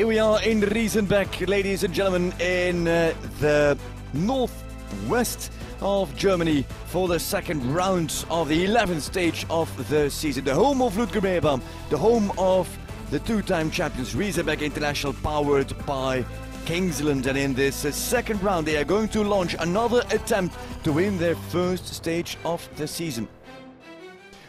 Here we are in Riesenbeck, ladies and gentlemen, in uh, the northwest of Germany for the second round of the 11th stage of the season. The home of Ludger Beerbaum, the home of the two-time champions Riesenbeck International, powered by Kingsland. And in this uh, second round, they are going to launch another attempt to win their first stage of the season.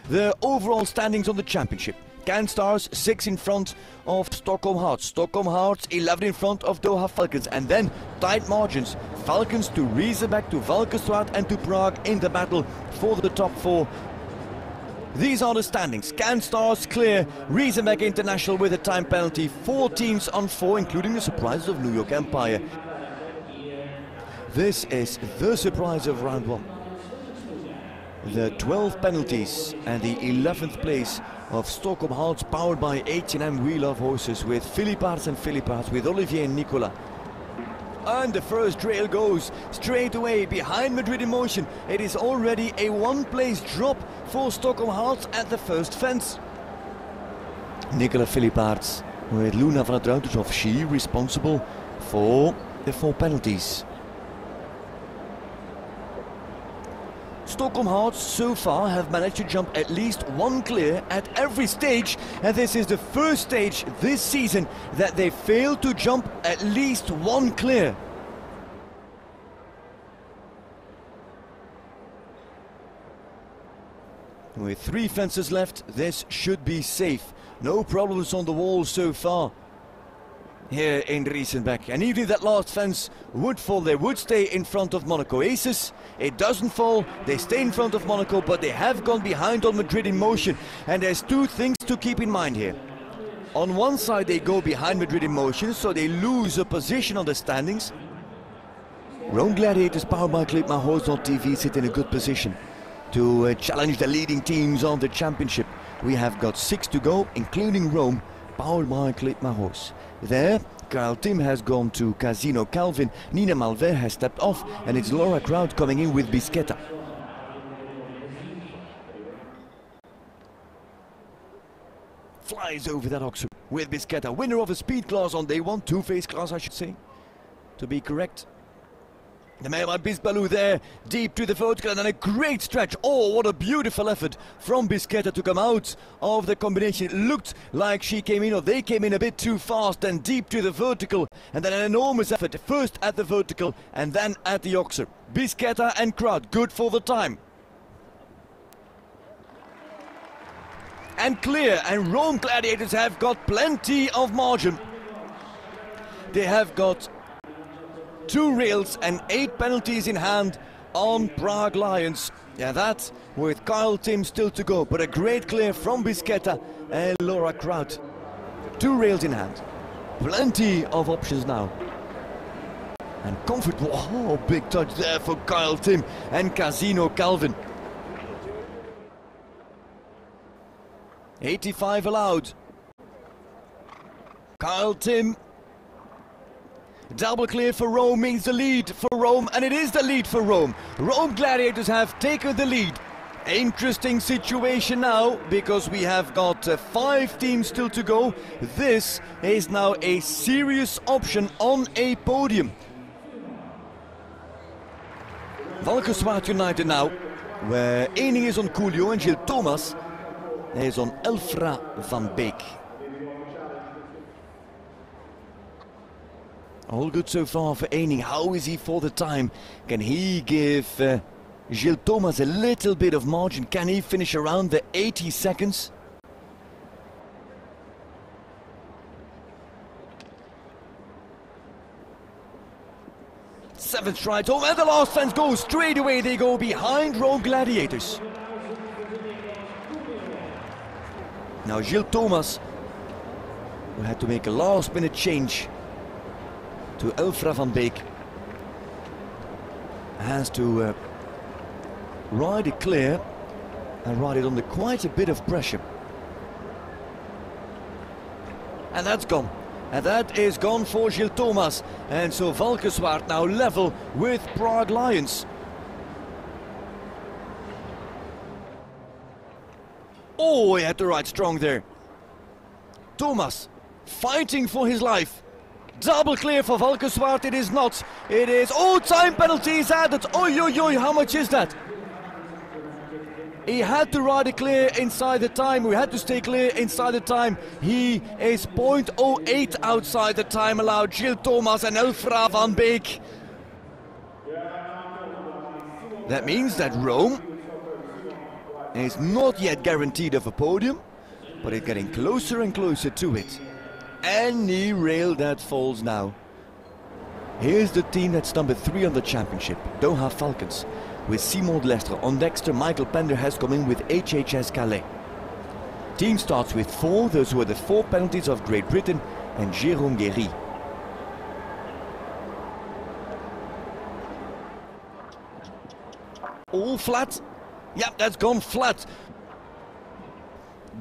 The overall standings on the championship. Cannes Stars 6 in front of Stockholm Hearts. Stockholm Hearts 11 in front of Doha Falcons. And then tight margins. Falcons to Riesenbeck, to Valkenswaard and to Prague in the battle for the top four. These are the standings. Cannes Stars clear Riesenbeck International with a time penalty. Four teams on four, including the surprises of New York Empire. This is the surprise of round one the 12 penalties and the 11th place of Stockholm Hearts powered by H&M We Love Horses with Philippaerts and Philippaerts with Olivier and Nicola. And the first trail goes straight away behind Madrid in motion. It is already a one-place drop for Stockholm Hearts at the first fence. Nicola Philippaerts with Luna van der Ruitershof, she responsible for the four penalties. Stockholm Hearts so far have managed to jump at least one clear at every stage and this is the first stage this season that they failed to jump at least one clear. With three fences left, this should be safe. No problems on the wall so far here in Riesenbeck. And even if that last fence would fall, they would stay in front of Monaco Aces. It doesn't fall, they stay in front of Monaco, but they have gone behind on Madrid in motion. And there's two things to keep in mind here. On one side, they go behind Madrid in motion, so they lose a position on the standings. Rome Gladiators, powered by Clipma TV, sit in a good position to uh, challenge the leading teams on the championship. We have got six to go, including Rome, by ClipMyHorse. There, Carl Tim has gone to Casino Calvin, Nina Mallevaey has stepped off, and it's Laura Kraut coming in with Bisquetta. Flies over that oxer with Bisquetta, winner of a speed class on day one, two-face class I should say, to be correct. The Mehmet Bisbalou there, deep to the vertical, and then a great stretch. Oh, what a beautiful effort from Bisquetta to come out of the combination. It looked like she came in, or they came in a bit too fast, and deep to the vertical, and then an enormous effort, first at the vertical, and then at the oxer. Bisquetta and Kraut, good for the time. And clear, and Rome Gladiators have got plenty of margin. They have got two rails and eight penalties in hand on Prague Lions. Yeah, that with Kyle Tim still to go, but a great clear from Bisquetta and Laura Kraut. Two rails in hand. Plenty of options now. And comfort, oh, big touch there for Kyle Tim and Casino Calvin. 85 allowed. Kyle Tim Double clear for Rome means the lead for Rome, and it is the lead for Rome. Rome Gladiators have taken the lead. Interesting situation now because we have got uh, five teams still to go. This is now a serious option on a podium. Valkenswaard United now, where Ening is on Coolio and Gilles Thomas is on Elfra van Beek. All good so far for Ening. How is he for the time? Can he give uh, Gilles Thomas a little bit of margin? Can he finish around the 80 seconds? Seventh stride home and the last fence goes straight away. They go behind Rome Gladiators. Now Gilles Thomas who had to make a last minute change to Elfra van Beek. Has to uh, ride it clear and ride it under quite a bit of pressure. And that's gone. And that is gone for Gilles Thomas. And so Valkenswaard now level with Prague Lions. Oh, he had to ride strong there. Thomas fighting for his life. Double clear for Valkenswaard, it is not. It is, oh, time penalty is added. Oi, oi, oi, how much is that? He had to ride clear inside the time. We had to stay clear inside the time. He is 0.08 outside the time allowed. Gilles Thomas and Elfra van Beek. That means that Rome is not yet guaranteed of a podium, but it's getting closer and closer to it. Any rail that falls now. Here's the team that's number three on the championship, Doha Falcons with Simon Lestre. On Dexter, Michael Pender has come in with HHS Calais. Team starts with four, those were the four penalties of Great Britain and Jérôme Guéry. All flat? Yep, that's gone flat.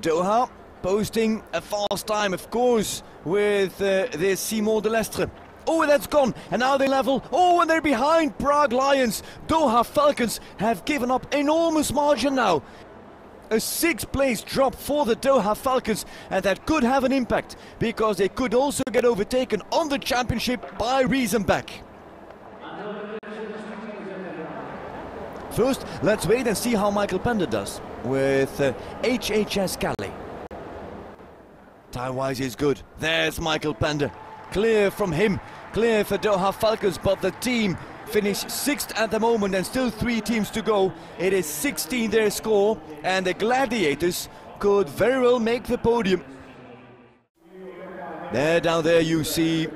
Doha posting a fast time, of course, with uh, this Simon Delestre. Oh, that's gone. And now they level. Oh, and they're behind Prague Lions. Doha Falcons have given up enormous margin now. A sixth place drop for the Doha Falcons, and that could have an impact because they could also get overtaken on the championship by Riesenbeck. First, let's wait and see how Michael Pender does with uh, HHS Calais. Time-wise is good. There's Michael Pender. Clear from him, clear for Doha Falcons, but the team finished sixth at the moment and still three teams to go. It is 16 their score, and the Gladiators could very well make the podium. There, down there, you see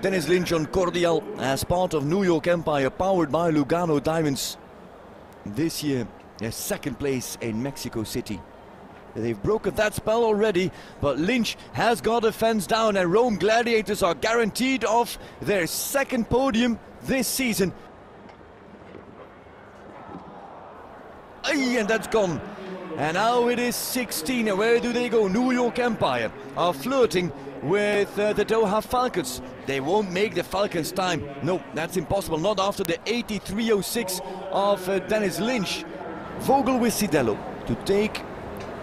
Dennis Lynch on Cordial as part of New York Empire, powered by Lugano Diamonds. This year, a second place in Mexico City. They've broken that spell already, but Lynch has got a fence down and Rome Gladiators are guaranteed of their second podium this season. Ay, and that's gone. And now it is 16. And where do they go? New York Empire are flirting with uh, the Doha Falcons. They won't make the Falcons time. No, that's impossible. Not after the 83.06 of uh, Dennis Lynch. Vogel with Sidello to take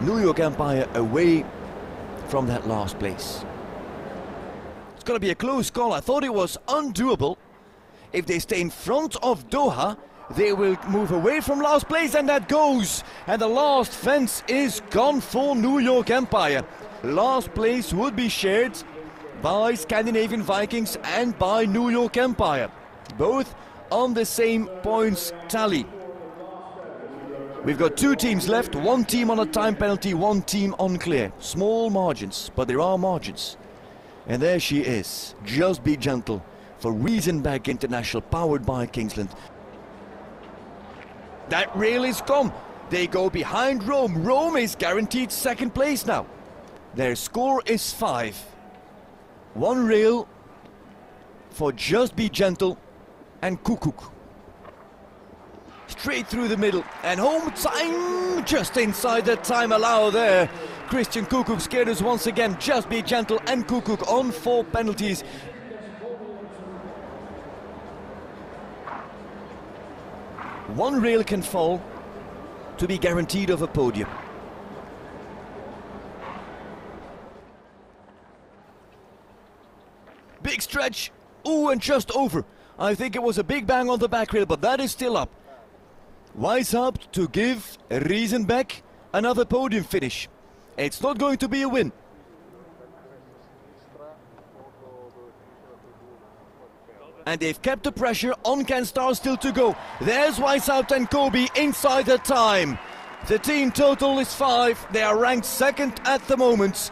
New York Empire away from that last place. It's going to be a close call. I thought it was undoable. If they stay in front of Doha, they will move away from last place and that goes. And the last fence is gone for New York Empire. Last place would be shared by Scandinavian Vikings and by New York Empire. Both on the same points tally. We've got two teams left, one team on a time penalty, one team on clear. Small margins, but there are margins. And there she is, just be gentle for Riesenbeck International, powered by Kingsland. That rail is gone. They go behind Rome. Rome is guaranteed second place now. Their score is five. One rail for Just Be Gentle and Kukuk straight through the middle. And home time just inside the time allow there. Christian Kukuk scared us once again. Just be gentle and Kukuk on four penalties. One rail can fall to be guaranteed of a podium. Big stretch. Oh and just over. I think it was a big bang on the back rail but that is still up Weishaupt to give Riesenbeck another podium finish. It's not going to be a win. And they've kept the pressure on Canstar still to go. There's Weishaupt and Kobe inside the time. The team total is five. They are ranked second at the moment.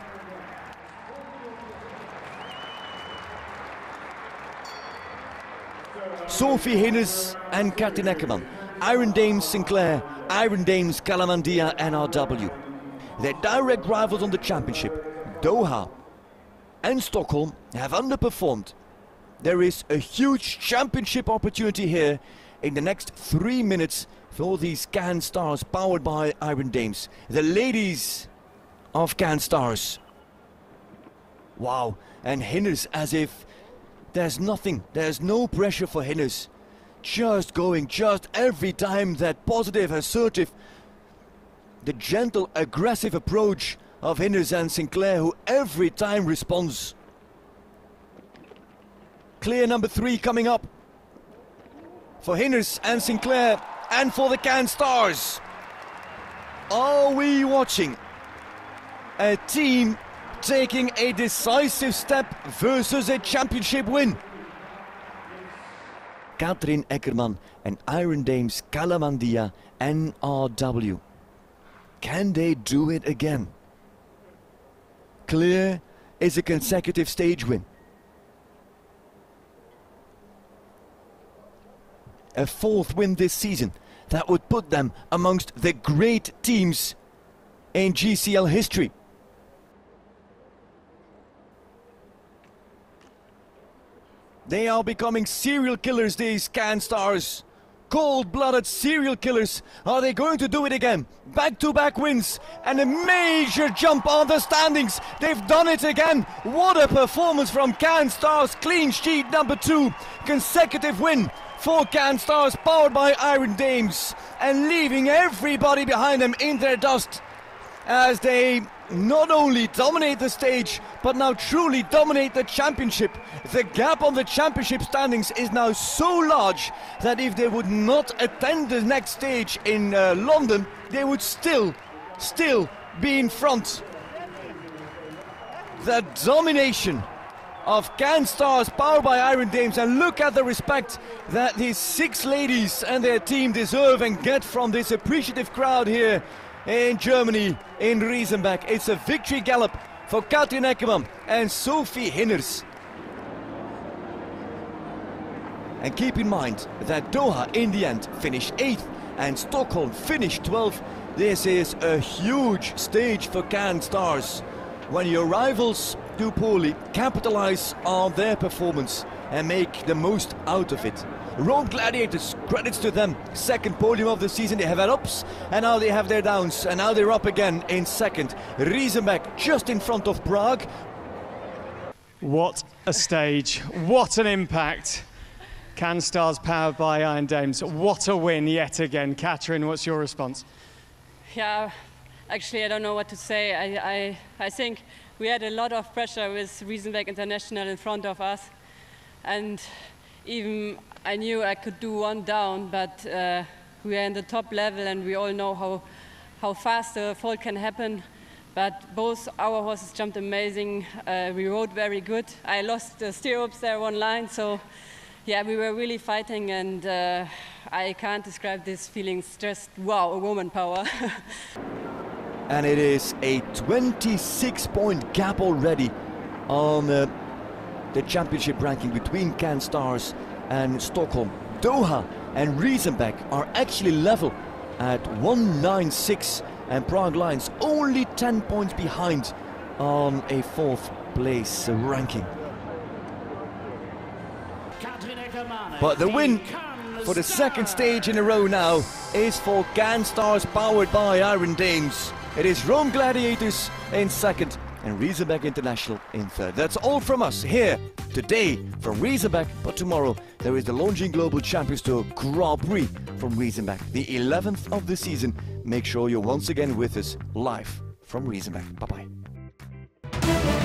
Sophie Hinners and Katrin Eckermann. Iron Dames Sinclair, Iron Dames Kalamandia NRW. Their direct rivals on the championship, Doha and Stockholm, have underperformed. There is a huge championship opportunity here in the next three minutes for these Cannes Stars powered by Iron Dames. The ladies of Cannes Stars. Wow, and Hinners as if there's nothing, there's no pressure for Hinners just going just every time that positive, assertive, the gentle, aggressive approach of Hinners and Sinclair, who every time responds. Clear number three coming up for Hinners and Sinclair and for the Cannes Stars. Are we watching a team taking a decisive step versus a championship win? Katrin Eckermann and Iron Dames Kalamandia NRW. Can they do it again? Clear is a consecutive stage win. A fourth win this season that would put them amongst the great teams in GCL history. They are becoming serial killers, these Cannes Stars. Cold-blooded serial killers. Are they going to do it again? Back-to-back -back wins and a major jump on the standings. They've done it again. What a performance from Cannes Stars. Clean sheet number two. Consecutive win for Cannes Stars powered by Iron Dames and leaving everybody behind them in their dust as they not only dominate the stage, but now truly dominate the championship. The gap on the championship standings is now so large that if they would not attend the next stage in uh, London, they would still, still be in front. The domination of Cannes Stars powered by Iron Dames and look at the respect that these six ladies and their team deserve and get from this appreciative crowd here in Germany, in Riesenbeck. It's a victory gallop for Katrin Eckermann and Sophie Hinners. And keep in mind that Doha in the end finished 8th and Stockholm finished 12th. This is a huge stage for Cannes Stars. When your rivals do poorly, capitalize on their performance and make the most out of it. Rome Gladiators, credits to them. Second podium of the season. They have had ups and now they have their downs. And now they're up again in second. Riesenbeck just in front of Prague. What a stage. What an impact. Cannes Stars powered by Iron Dames. What a win yet again. Katrin, what's your response? Yeah, actually, I don't know what to say. I, I, I think we had a lot of pressure with Riesenbeck International in front of us. And even I knew I could do one down, but uh, we are in the top level and we all know how, how fast a fall can happen. But both our horses jumped amazing. Uh, we rode very good. I lost the stirrups there one line, so yeah, we were really fighting and uh, I can't describe these feelings. Just wow, a woman power. and it is a 26 point gap already on uh, the championship ranking between Cannes Stars and Stockholm. Doha and Riesenbeck are actually level at 196 and Prague Lions only 10 points behind on a fourth place ranking. But the win for the second stage in a row now is for Cannes Stars powered by Iron Dames. It is Rome Gladiators in second and Riesenbeck International in third. That's all from us here today from Riesenbeck, but tomorrow there is the Longines Global Champions Tour Grand Prix from Riesenbeck, the 11th of the season. Make sure you're once again with us live from Riesenbeck. Bye-bye.